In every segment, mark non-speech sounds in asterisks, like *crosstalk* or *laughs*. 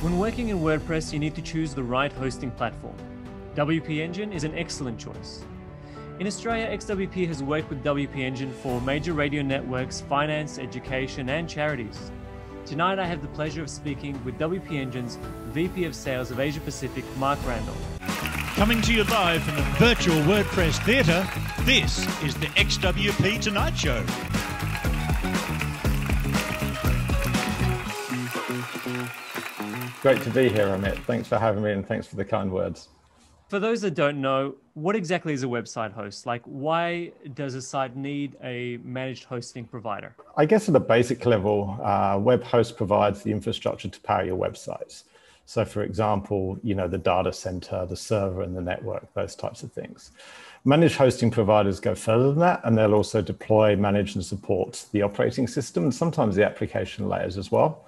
When working in WordPress, you need to choose the right hosting platform. WP Engine is an excellent choice. In Australia, XWP has worked with WP Engine for major radio networks, finance, education, and charities. Tonight, I have the pleasure of speaking with WP Engine's VP of Sales of Asia Pacific, Mark Randall. Coming to you live from the virtual WordPress Theatre, this is the XWP Tonight Show. Great to be here, Amit. Thanks for having me and thanks for the kind words. For those that don't know, what exactly is a website host? Like, why does a site need a managed hosting provider? I guess at a basic level, uh, web host provides the infrastructure to power your websites. So, for example, you know the data center, the server, and the network, those types of things. Managed hosting providers go further than that, and they'll also deploy, manage, and support the operating system and sometimes the application layers as well.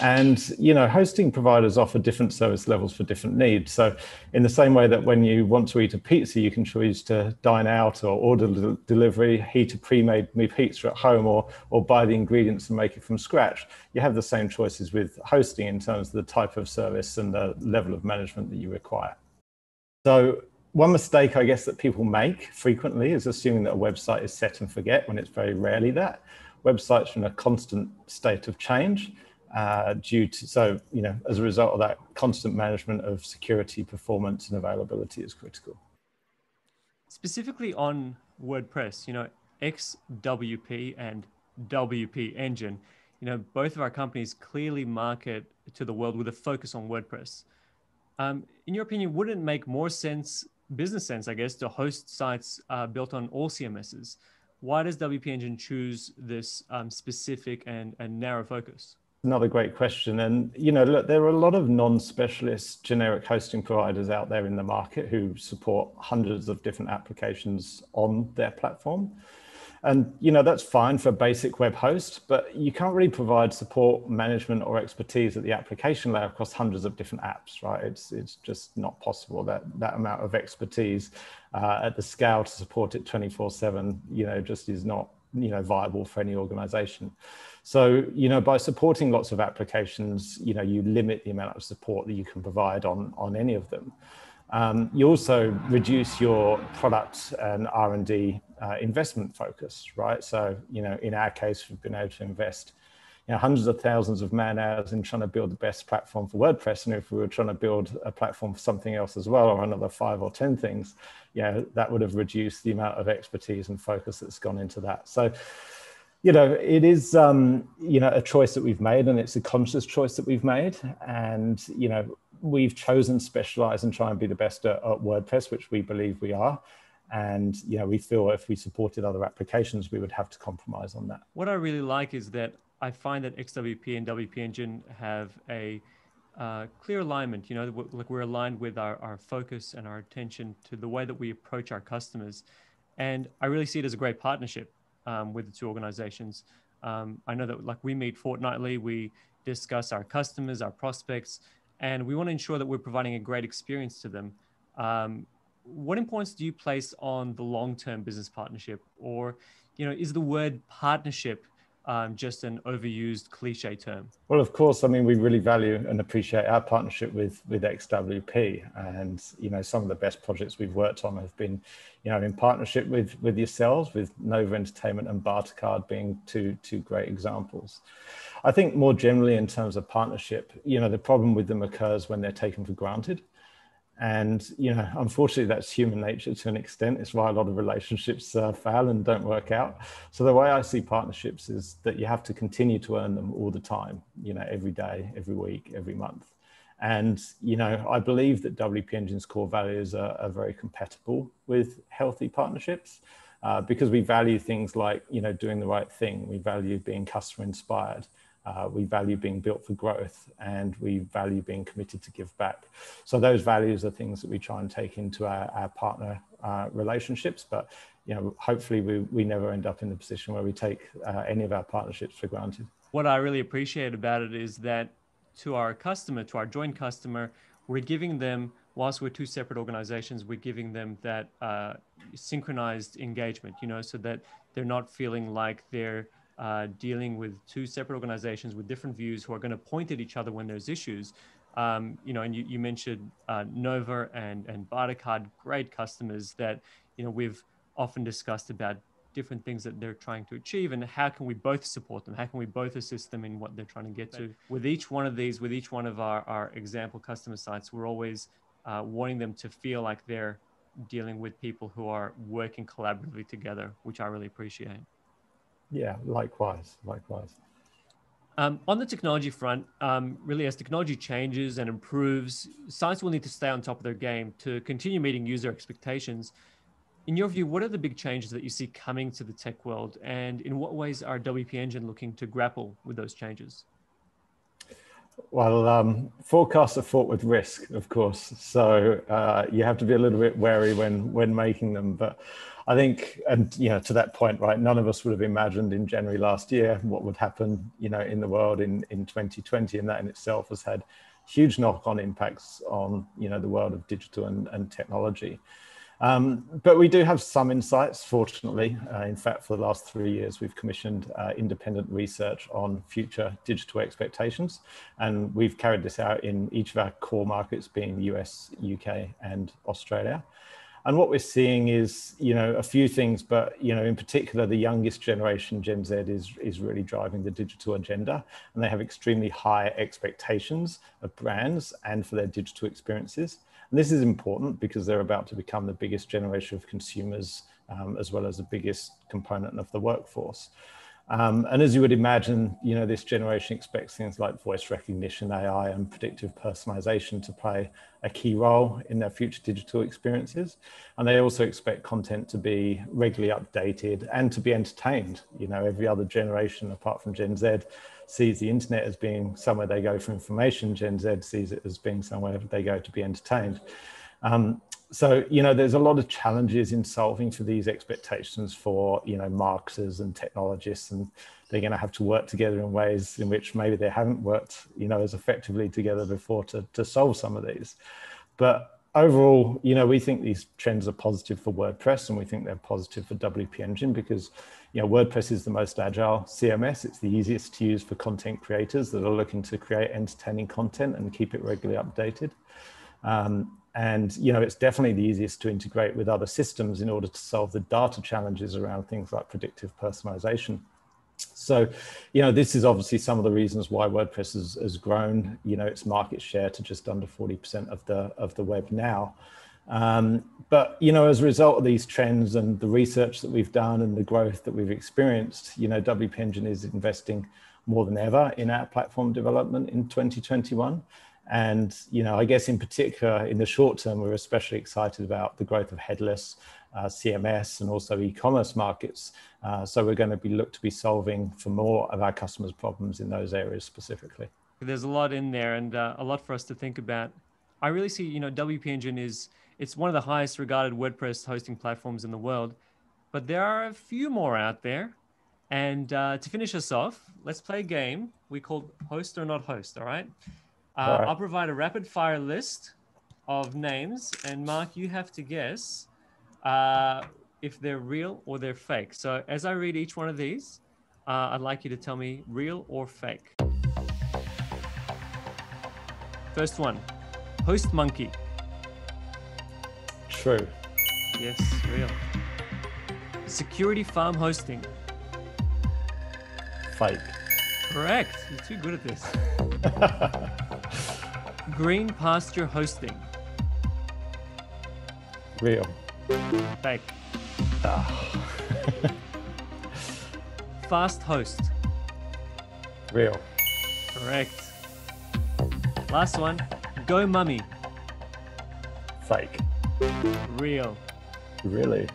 And you know, hosting providers offer different service levels for different needs. So, in the same way that when you want to eat a pizza, you can choose to dine out or order delivery, heat a pre-made pizza at home, or or buy the ingredients and make it from scratch. You have the same choices with hosting in terms of the type of service and the level of management that you require. So, one mistake I guess that people make frequently is assuming that a website is set and forget when it's very rarely that. Websites are in a constant state of change uh, due to so you know as a result of that constant management of security performance and availability is critical. Specifically on wordpress you know xwp and wp engine you know both of our companies clearly market to the world with a focus on wordpress. Um, in your opinion wouldn't it make more sense business sense i guess to host sites uh, built on all cms's why does wp engine choose this um, specific and, and narrow focus Another great question. And, you know, look, there are a lot of non-specialist generic hosting providers out there in the market who support hundreds of different applications on their platform. And, you know, that's fine for basic web host, but you can't really provide support, management or expertise at the application layer across hundreds of different apps, right? It's, it's just not possible that that amount of expertise uh, at the scale to support it 24 seven, you know, just is not, you know, viable for any organization. So, you know, by supporting lots of applications, you know, you limit the amount of support that you can provide on, on any of them. Um, you also reduce your product and R&D uh, investment focus, right? So, you know, in our case, we've been able to invest you know, hundreds of thousands of man hours in trying to build the best platform for WordPress. And if we were trying to build a platform for something else as well, or another five or 10 things, you know, that would have reduced the amount of expertise and focus that's gone into that. So, you know, it is, um, you know, a choice that we've made and it's a conscious choice that we've made. And, you know, we've chosen specialize and try and be the best at, at WordPress, which we believe we are. And, you know, we feel if we supported other applications, we would have to compromise on that. What I really like is that I find that XWP and WP Engine have a uh, clear alignment. You know, like we're aligned with our, our focus and our attention to the way that we approach our customers. And I really see it as a great partnership um, with the two organizations. Um, I know that like we meet fortnightly, we discuss our customers, our prospects, and we want to ensure that we're providing a great experience to them. Um, what importance do you place on the long-term business partnership, or you know, is the word partnership um, just an overused cliche term? Well, of course. I mean, we really value and appreciate our partnership with with XWP, and you know, some of the best projects we've worked on have been, you know, in partnership with with yourselves, with Nova Entertainment and Bartercard being two two great examples. I think more generally in terms of partnership, you know, the problem with them occurs when they're taken for granted. And, you know, unfortunately, that's human nature to an extent. It's why a lot of relationships uh, fail and don't work out. So, the way I see partnerships is that you have to continue to earn them all the time, you know, every day, every week, every month. And, you know, I believe that WP Engine's core values are, are very compatible with healthy partnerships uh, because we value things like, you know, doing the right thing. We value being customer inspired. Uh, we value being built for growth and we value being committed to give back. So those values are things that we try and take into our, our partner uh, relationships. But you know, hopefully we, we never end up in the position where we take uh, any of our partnerships for granted. What I really appreciate about it is that to our customer, to our joint customer, we're giving them, whilst we're two separate organizations, we're giving them that uh, synchronized engagement, you know, so that they're not feeling like they're uh, dealing with two separate organizations with different views who are going to point at each other when there's issues. Um, you know, and you, you mentioned uh, Nova and and Bartercard, great customers that you know we've often discussed about different things that they're trying to achieve and how can we both support them? How can we both assist them in what they're trying to get to? With each one of these with each one of our, our example customer sites we're always uh, wanting them to feel like they're dealing with people who are working collaboratively together which i really appreciate yeah likewise likewise um, on the technology front, um, really, as technology changes and improves, sites will need to stay on top of their game to continue meeting user expectations in your view, what are the big changes that you see coming to the tech world, and in what ways are WP Engine looking to grapple with those changes? Well, um, forecasts are fraught with risk, of course, so uh, you have to be a little bit wary when when making them. But I think, and you know, to that point, right, none of us would have imagined in January last year what would happen, you know, in the world in in 2020, and that in itself has had huge knock-on impacts on you know the world of digital and, and technology. Um, but we do have some insights, fortunately. Uh, in fact, for the last three years, we've commissioned uh, independent research on future digital expectations. And we've carried this out in each of our core markets, being US, UK, and Australia. And what we're seeing is, you know, a few things, but, you know, in particular, the youngest generation, Gen Z, is, is really driving the digital agenda. And they have extremely high expectations of brands and for their digital experiences. And this is important because they're about to become the biggest generation of consumers um, as well as the biggest component of the workforce. Um, and as you would imagine, you know, this generation expects things like voice recognition, AI, and predictive personalization to play a key role in their future digital experiences. And they also expect content to be regularly updated and to be entertained. You know, every other generation apart from Gen Z sees the internet as being somewhere they go for information. Gen Z sees it as being somewhere they go to be entertained. Um, so you know there's a lot of challenges in solving for these expectations for you know marketers and technologists and they're going to have to work together in ways in which maybe they haven't worked you know as effectively together before to, to solve some of these. But overall you know we think these trends are positive for wordpress and we think they're positive for wp engine because you know wordpress is the most agile cms it's the easiest to use for content creators that are looking to create entertaining content and keep it regularly updated. Um, and you know, it's definitely the easiest to integrate with other systems in order to solve the data challenges around things like predictive personalization. So, you know, this is obviously some of the reasons why WordPress has, has grown, you know, its market share to just under 40% of the of the web now. Um, but you know, as a result of these trends and the research that we've done and the growth that we've experienced, you know, WP Engine is investing more than ever in our platform development in 2021. And you know, I guess in particular, in the short term, we're especially excited about the growth of headless uh, CMS and also e-commerce markets. Uh, so we're going to be look to be solving for more of our customers' problems in those areas specifically. There's a lot in there and uh, a lot for us to think about. I really see, you know, WP Engine is it's one of the highest regarded WordPress hosting platforms in the world, but there are a few more out there. And uh, to finish us off, let's play a game we call Host or Not Host. All right. Uh, right. I'll provide a rapid fire list of names, and Mark, you have to guess uh, if they're real or they're fake. So as I read each one of these, uh, I'd like you to tell me real or fake. First one, Host Monkey. True. Yes, real. Security Farm Hosting. Fake. Correct. You're too good at this. *laughs* Green pasture hosting. Real. Fake. Oh. *laughs* Fast host. Real. Correct. Last one. Go mummy. Fake. Real. Really?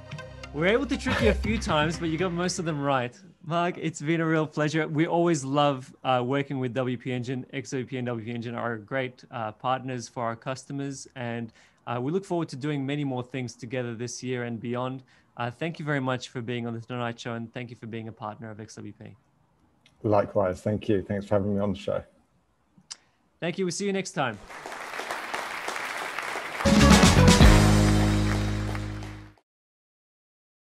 We're able to trick you a few times, but you got most of them right. Mark, it's been a real pleasure. We always love uh, working with WP Engine. XWP and WP Engine are great uh, partners for our customers, and uh, we look forward to doing many more things together this year and beyond. Uh, thank you very much for being on the Tonight Show, and thank you for being a partner of XWP. Likewise, thank you. Thanks for having me on the show. Thank you. We'll see you next time.